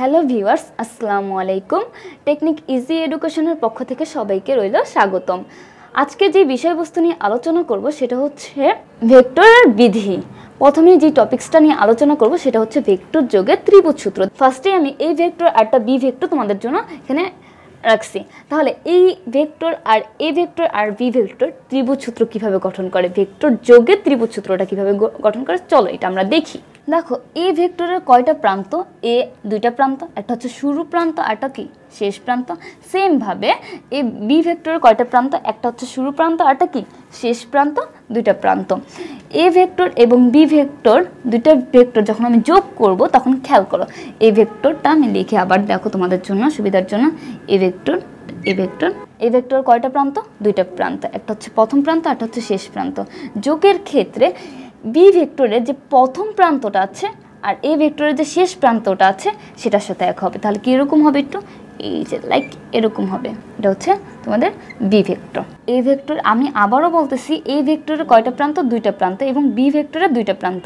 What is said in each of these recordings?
Hello viewers, আসসালামু আলাইকুম। Technique easy এডুকেশনের পক্ষ থেকে সবাইকে রইল স্বাগতম। আজকে যে বিষয়বস্তু নিয়ে আলোচনা করব সেটা হচ্ছে ভেক্টরের বিধি। প্রথমে যে টপিক্সটা নিয়ে আলোচনা করব সেটা হচ্ছে ভেক্টর যোগের ত্রিভুজ সূত্র। ফার্স্টে আমি এই ভেক্টর আরটা বি ভেক্টর তোমাদের জন্য এখানে রাখছি। তাহলে এই ভেক্টর আর এ ভেক্টর আর বি ভেক্টর ত্রিভুজসূত্র কীভাবে গঠন করে? ভেক্টর যোগে ত্রিভুজসূত্রটা কীভাবে গঠন করে? চলো এটা আমরা দেখি। দেখো, এ ভেক্টরের কয়টা প্রান্ত? এ দুইটা প্রান্ত, একটা হচ্ছে শুরু প্রান্ত আর একটা কি? শেষ প্রান্ত সেমভাবে এ বি ভেক্টরের কয়টা প্রান্ত? একটা হচ্ছে শুরু প্রান্ত আর একটা কি? শেষ প্রান্ত, দুইটা প্রান্ত। এ ভেক্টর এবং বি ভেক্টর দুইটা ভেক্টর যখন আমি যোগ করব, তখন খেয়াল করো এ ভেক্টরটা আমি লিখে আবার দেখো তোমাদের জন্য, সুবিধার জন্য। A vector A vector A vector কয়টা প্রান্ত? দুইটা প্রান্ত। একটা হচ্ছে প্রথম প্রান্ত একটা হচ্ছে শেষ প্রান্ত। যোগের ক্ষেত্রে বি ভেক্টরের যে প্রথম প্রান্তটা আছে আর এ ভেক্টরের যে শেষ প্রান্তটা আছে, সেটার সাথে এক হবে। তাহলে কীরকম হবে একটু? এই যে লাইক এরকম হবে। এটা হচ্ছে তোমাদের বি ভেক্টর এ ভেক্টর আমি আবারও বলতেছি এ ভেক্টরের কয়টা প্রান্ত? দুইটা প্রান্ত এবং বি ভেক্টরের দুইটা প্রান্ত।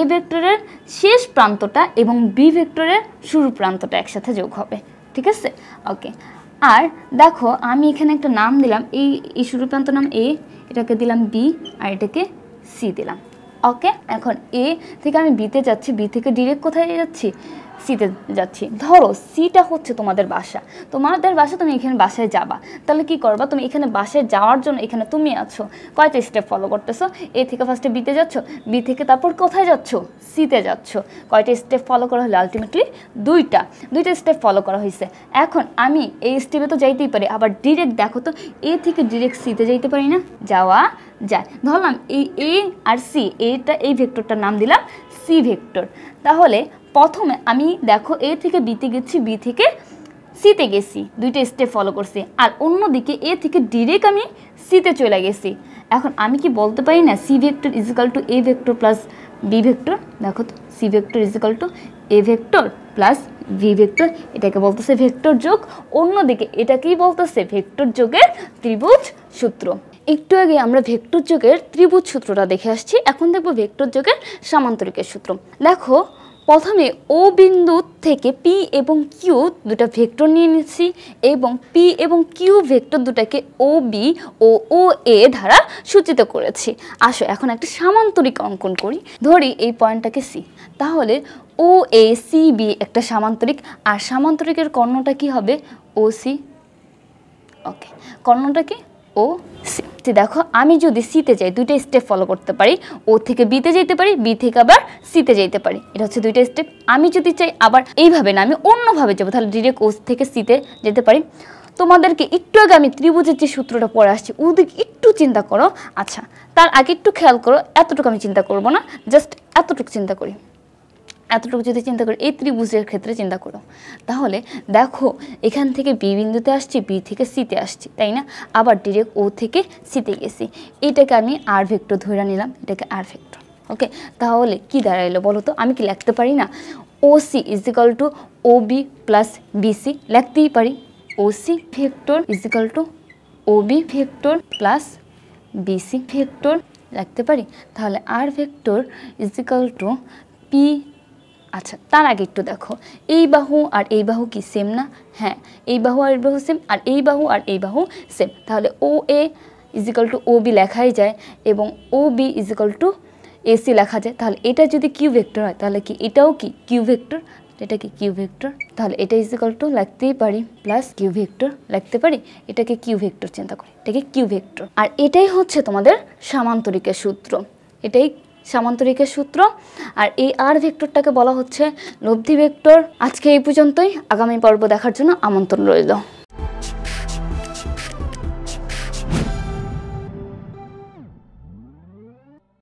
এ ভেক্টরের শেষ প্রান্তটা এবং বি ভেক্টরের শুরু প্রান্তটা একসাথে যোগ হবে। ঠিক আছে? ওকে আর দেখো, আমি এখানে একটা নাম দিলাম, এই এই শুরু প্রান্ত নাম এ এটাকে দিলাম বি আর এটাকে সি দিলাম। ওকে, এখন এ থেকে আমি বিতে যাচ্ছি, বি থেকে ডিরেক্ট কোথায় যাচ্ছি? সিতে যাচ্ছি। ধরো সিটা হচ্ছে তোমাদের বাসা। তোমাদের বাসা, তুমি এখানে বাসায় যাবা। তাহলে কি করবা? তুমি এখানে বাসায় যাওয়ার জন্য এখানে তুমি আছো। কয়টা স্টেপ ফলো করতেছো? এ থেকে ফার্স্টে বিতে যাচ্ছ। বি থেকে তারপর কোথায় যাচ্ছ? সিতে যাচ্ছ। কয়টা স্টেপ ফলো করা হলো? আলটিমেটলি দুইটা। দুইটা স্টেপ ফলো করা হয়েছে। এখন আমি এই স্টেপে তো যাইতেই পারি, আবার ডিরেক্ট দেখো তো এ থেকে ডিরেক্ট সিতে যাইতে পারি না? যাওয়া যায়। ধরলাম এই এ আর সি এটা এই ভেক্টরটার নাম দিলাম সি ভেক্টর। তাহলে প্রথমে আমি দেখো এ থেকে বিতে গেছি বি থেকে সিতে গেছি, দুইটা স্টেপ ফলো করছি। আর অন্যদিকে এ থেকে ডিরেক্ট আমি সিতে চলে গেছি। এখন আমি কি বলতে পারি না C vector equal to A vector plus B vector দেখো তো C vector equal to A vector plus V vector এটাকে বলতেছে ভেক্টর যোগ, অন্যদিকে এটাকেই বলতেছে ভেক্টর যোগের ত্রিভুজ সূত্র। একটু আগে আমরা ভেক্টর যোগের ত্রিভুজ সূত্রটা দেখে আসছি, এখন দেখব ভেক্টর যোগের সামান্তরিকের সূত্র। দেখো, প্রথমে ও বিন্দু থেকে পি এবং কিউ দুটা ভেক্টর নিয়ে নিচ্ছি এবং পি এবং কিউ ভেক্টর দুটাকে ও বি ও ও এ দ্বারা সূচিত করেছি। আসো, এখন একটা সামান্তরিক অঙ্কন করি। ধরি এই পয়েন্টটাকে সি তাহলে ও এ সি বি একটা সামান্তরিক, আর সামান্তরিকের কর্ণটা কি হবে? ও সি ওকে কর্ণটা কি? ও সি তো দেখো, আমি যদি সিতে যাই, দুইটা স্টেপ ফলো করতে পারি। ও থেকে বিতে যেতে পারি বি থেকে আবার সিতে যেতে পারি। এটা হচ্ছে দুইটা স্টেপ আমি যদি চাই আবার এইভাবে না, আমি অন্যভাবে যাব, তাহলে ডিরেক্ট ও থেকে সিতে যেতে পারি। তোমাদেরকে একটু আগে আমি ত্রিভুজের যে সূত্রটা পড়ে আসছি, ওদিকে একটু চিন্তা করো। আচ্ছা তার আগে একটু খেয়াল করো, এতটুকু আমি চিন্তা করব না জাস্ট এতটুকু চিন্তা করি। এতটুকু যদি চিন্তা করি, এই ত্রিভুজের ক্ষেত্রে চিন্তা করো। তাহলে দেখো, এখান থেকে বি বিন্দুতে আসছি বি থেকে সিতে আসছি, তাই না? আবার ডিরেক্ট ও থেকে সিতে গেছি। এটাকে আমি আর ভেক্টর ধরে নিলাম, এটাকে আর ভেক্টর ওকে তাহলে কি দাঁড়াইলো বলো তো? আমি কি লিখতে পারি না? O C equal to O B plus B C লিখতেই পারি। O C vector equal to O B vector plus B C vector লিখতে পারি? তাহলে R vector equal to P আচ্ছা তার আগে একটু দেখো। এই বাহু আর এই বাহু কি সেম না? হ্যাঁ এই বাহু আর এই বাহু সেম আর এই বাহু আর এই বাহু সেম তাহলে O A equal to O B লেখাই যায় এবং O B equal to A C লেখা যায়। তাহলে এটা যদি কিউ ভেক্টর হয়, তাহলে কি এটাও কি কিউ ভেক্টর এটা কি কিউ ভেক্টর তাহলে এটা ইজিক্যাল টু লিখতেই পারি প্লাস কিউ ভেক্টর লিখতে পারি, এটাকে কিউ ভেক্টর চিন্তা করি। এটাকে কিউ ভেক্টর আর এটাই হচ্ছে তোমাদের সামান্তরিকের সূত্র। এটাই সামান্তরিকের সূত্র। আর এই আর ভেক্টরটাকে বলা হচ্ছে লব্ধি ভেক্টর। আজকে এই পর্যন্তই। আগামী পর্ব দেখার জন্য আমন্ত্রণ রইল।